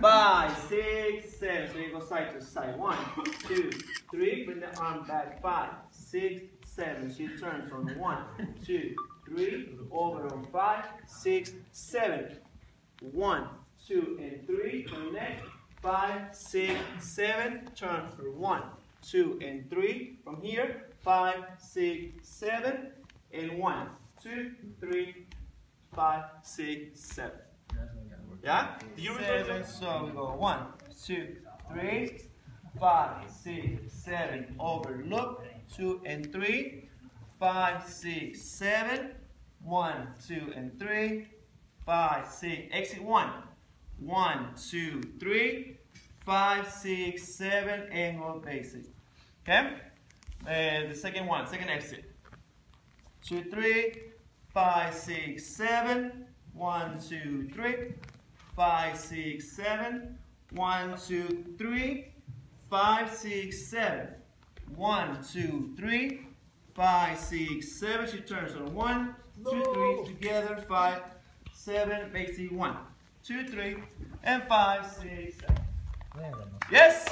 Five, six, seven. So you go side to side. One, two, three. Bring the arm back. Five, six, seven. She turns on one, two, three. Over on five, six, seven. One, two, and three. Connect. Five, six, seven. Turn for one, two, and three. From here, five, six, seven, and one, two, three, five, six, seven. Yeah? Do you seven, so we go one, two, three, five, six, seven, overlook, two and three, five, six, seven, one, two and three, five, six, exit one, one, two, three, five, six, seven, angle basic. Okay? And the second one, second exit. Two, three, five, six, seven, one, two, three, five, six, seven. One, two, three, five, six, seven. One, two, three, five, six, seven. She turns on one, two, three, together, five, seven, basic one, two, three, and five, six, seven. Yes?